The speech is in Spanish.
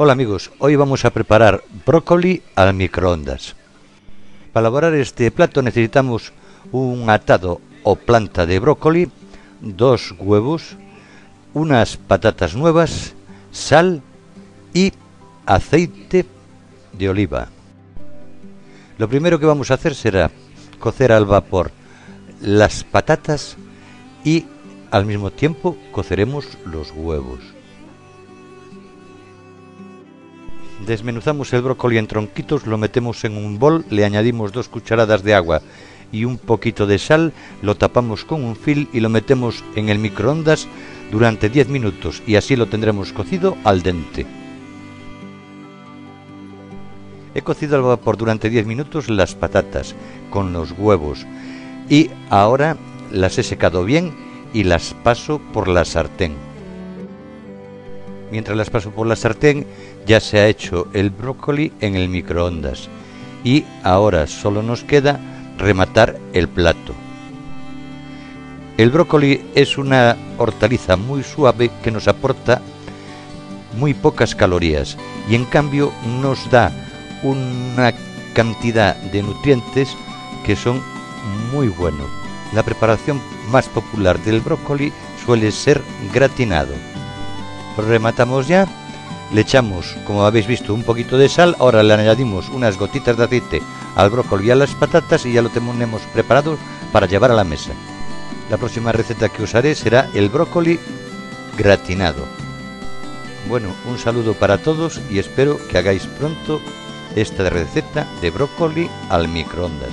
Hola amigos, hoy vamos a preparar brócoli al microondas. Para elaborar este plato necesitamos un atado o planta de brócoli, dos huevos, unas patatas nuevas, sal y aceite de oliva. Lo primero que vamos a hacer será cocer al vapor las patatas y al mismo tiempo coceremos los huevos. Desmenuzamos el brócoli en tronquitos, lo metemos en un bol, le añadimos dos cucharadas de agua y un poquito de sal, lo tapamos con un fil y lo metemos en el microondas durante 10 minutos y así lo tendremos cocido al dente. He cocido al vapor durante 10 minutos las patatas con los huevos y ahora las he secado bien y las paso por la sartén. Mientras las paso por la sartén ya se ha hecho el brócoli en el microondas y ahora solo nos queda rematar el plato. El brócoli es una hortaliza muy suave que nos aporta muy pocas calorías y en cambio nos da una cantidad de nutrientes que son muy buenos. La preparación más popular del brócoli suele ser gratinado. Rematamos ya, le echamos, como habéis visto, un poquito de sal, ahora le añadimos unas gotitas de aceite al brócoli y a las patatas y ya lo tenemos preparado para llevar a la mesa. La próxima receta que usaré será el brócoli gratinado. Bueno, un saludo para todos y espero que hagáis pronto esta receta de brócoli al microondas.